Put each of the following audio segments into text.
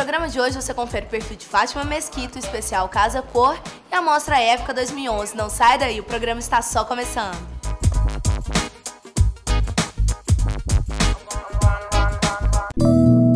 programa de hoje você confere o perfil de Fátima Mesquita, o especial Casa Cor e a Mostra Época 2011. Não sai daí, o programa está só começando. A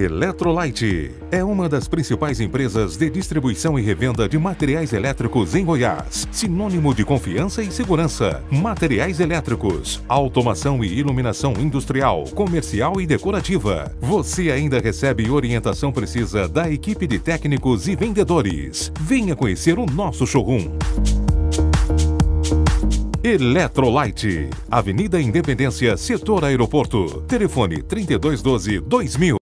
Eletrolite é uma das principais empresas de distribuição e revenda de materiais elétricos em Goiás. Sinônimo de confiança e segurança. Materiais elétricos, automação e iluminação industrial, comercial e decorativa. Você ainda recebe orientação precisa da equipe de técnicos e vendedores. Venha conhecer o nosso showroom. Eletrolite, Avenida Independência, Setor Aeroporto. Telefone 3212 2000.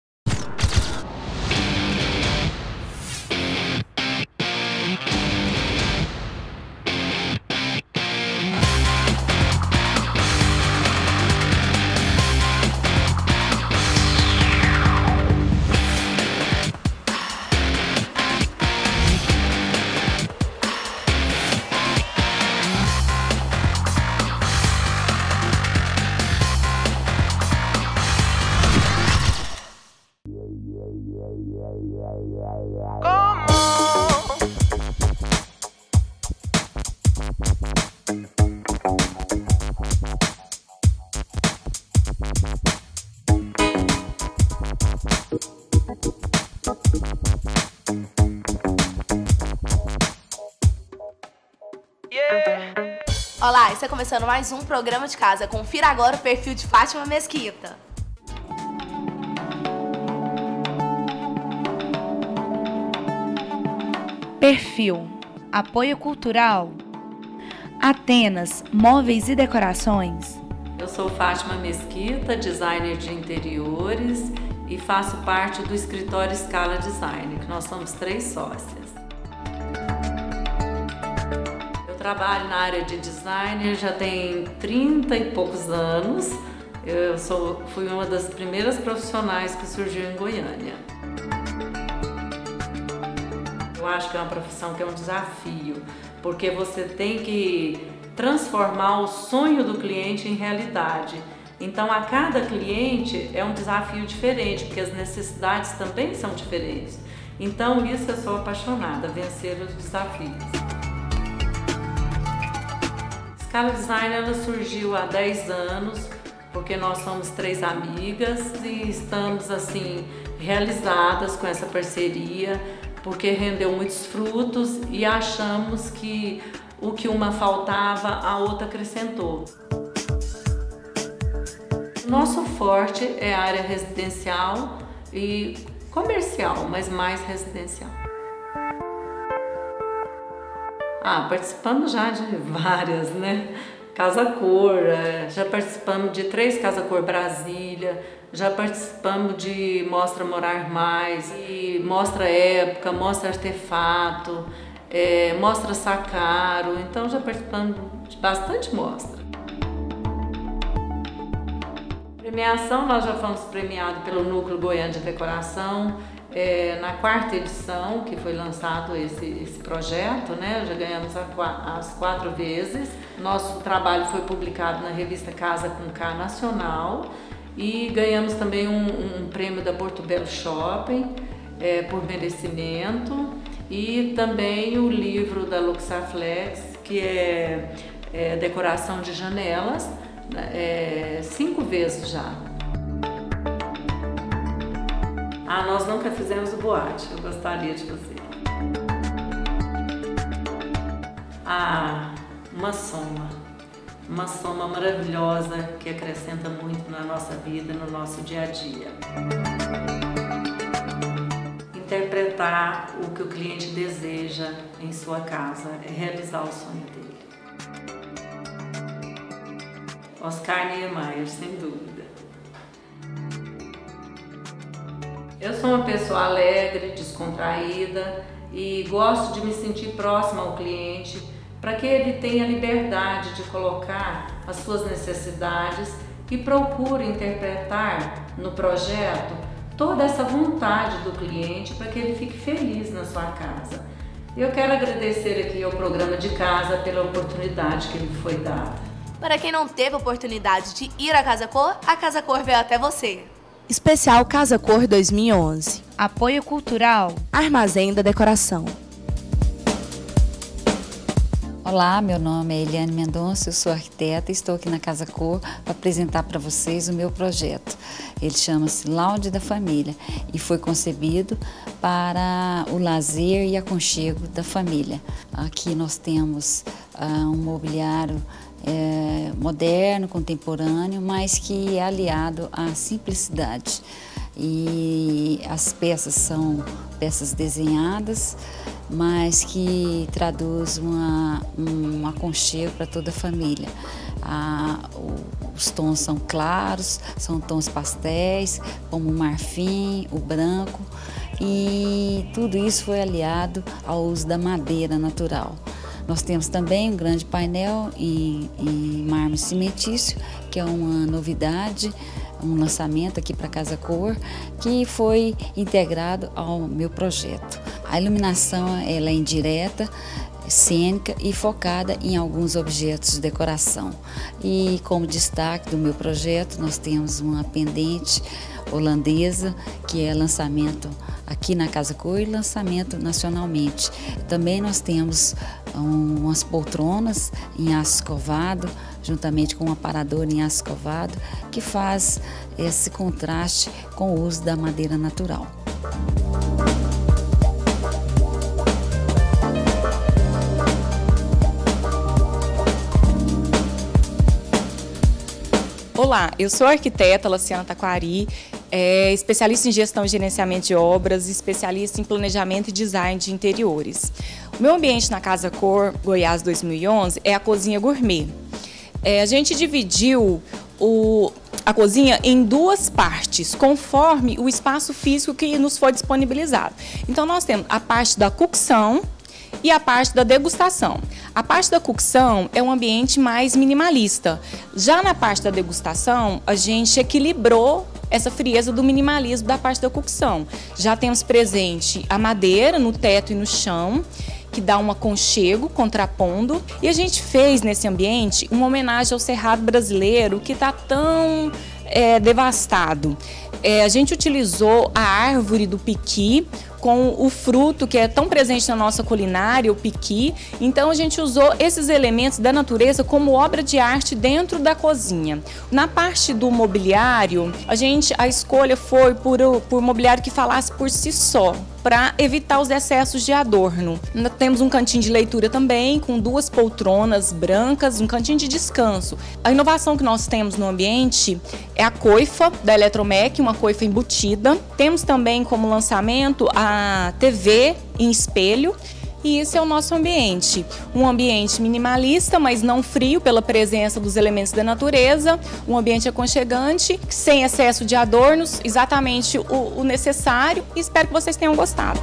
Olá, está começando mais um programa de casa. Confira agora o perfil de Fátima Mesquita. Perfil: Apoio Cultural. Atenas Móveis e Decorações. Eu sou Fátima Mesquita, designer de interiores e faço parte do escritório Scala Design, que nós somos três sócias. Eu trabalho na área de designer já tem 30 e poucos anos. Eu sou, fui uma das primeiras profissionais que surgiu em Goiânia. Eu acho que é uma profissão que é um desafio, porque você tem que transformar o sonho do cliente em realidade. Então, a cada cliente é um desafio diferente, porque as necessidades também são diferentes. Então, isso eu sou apaixonada, vencer os desafios. Scala Design ela surgiu há 10 anos, porque nós somos três amigas e estamos assim realizadas com essa parceria porque rendeu muitos frutos e achamos que o que uma faltava, a outra acrescentou. Nosso forte é a área residencial e comercial, mas mais residencial. Ah, participamos já de várias, né? Casa Cor, é, já participamos de três Casa Cor Brasília, já participamos de Mostra Morar Mais, e Mostra Época, Mostra Artefato, é, Mostra Sacaro, então já participamos de bastante mostra. Premiação, nós já fomos premiados pelo Núcleo Goiano de Decoração, é, na quarta edição que foi lançado esse, esse projeto, né, já ganhamos as quatro vezes. Nosso trabalho foi publicado na revista Casa com K Nacional e ganhamos também um, um prêmio da Porto Belo Shopping é, por merecimento e também o livro da Luxaflex, que é, é decoração de janelas, né, é, cinco vezes já. Ah, nós nunca fizemos o boate, eu gostaria de fazer. Ah, uma soma. Uma soma maravilhosa que acrescenta muito na nossa vida, no nosso dia a dia. Interpretar o que o cliente deseja em sua casa é realizar o sonho dele. Oscar Niemeyer, sem dúvida. Eu sou uma pessoa alegre, descontraída e gosto de me sentir próxima ao cliente para que ele tenha liberdade de colocar as suas necessidades e procure interpretar no projeto toda essa vontade do cliente para que ele fique feliz na sua casa. Eu quero agradecer aqui ao programa de casa pela oportunidade que me foi dada. Para quem não teve oportunidade de ir à Casa Cor, a Casa Cor veio até você. Especial Casa Cor 2011. Apoio Cultural. Armazém da Decoração. Olá, meu nome é Eliane Mendonça, eu sou arquiteta e estou aqui na Casa Cor para apresentar para vocês o meu projeto. Ele chama-se Lounge da Família e foi concebido para o lazer e aconchego da família. Aqui nós temos uh, um mobiliário é, moderno, contemporâneo, mas que é aliado à simplicidade. E as peças são peças desenhadas, mas que traduz uma, um aconchego para toda a família. os tons são claros, são tons pastéis, como o marfim, o branco, e tudo isso foi aliado ao uso da madeira natural. Nós temos também um grande painel em, em mármore cimentício, que é uma novidade, um lançamento aqui para Casa Cor, que foi integrado ao meu projeto. A iluminação ela é indireta, cênica e focada em alguns objetos de decoração. E como destaque do meu projeto, nós temos uma pendente holandesa, que é lançamento aqui na Casa Cor e lançamento nacionalmente. Também nós temos umas poltronas em aço escovado, juntamente com um aparador em aço escovado, que faz esse contraste com o uso da madeira natural. Olá, eu sou a arquiteta Luciana Taquari, é especialista em gestão e gerenciamento de obras, especialista em planejamento e design de interiores. O meu ambiente na Casa Cor Goiás 2011 é a cozinha gourmet. É, a gente dividiu o, a cozinha em duas partes, conforme o espaço físico que nos foi disponibilizado. Então, nós temos a parte da cocção, e a parte da degustação. A parte da cocção é um ambiente mais minimalista. Já na parte da degustação, a gente equilibrou essa frieza do minimalismo da parte da cocção. Já temos presente a madeira no teto e no chão, que dá um aconchego, contrapondo. E a gente fez nesse ambiente uma homenagem ao cerrado brasileiro que está tão é, devastado. É, a gente utilizou a árvore do piqui com o fruto que é tão presente na nossa culinária, o piqui. Então a gente usou esses elementos da natureza como obra de arte dentro da cozinha. Na parte do mobiliário, a gente a escolha foi por, por mobiliário que falasse por si só para evitar os excessos de adorno. Temos um cantinho de leitura também, com duas poltronas brancas, um cantinho de descanso. A inovação que nós temos no ambiente é a coifa da Eletromec, uma coifa embutida. Temos também como lançamento a TV em espelho e esse é o nosso ambiente. Um ambiente minimalista, mas não frio pela presença dos elementos da natureza, um ambiente aconchegante, sem excesso de adornos, exatamente o, o necessário. Espero que vocês tenham gostado.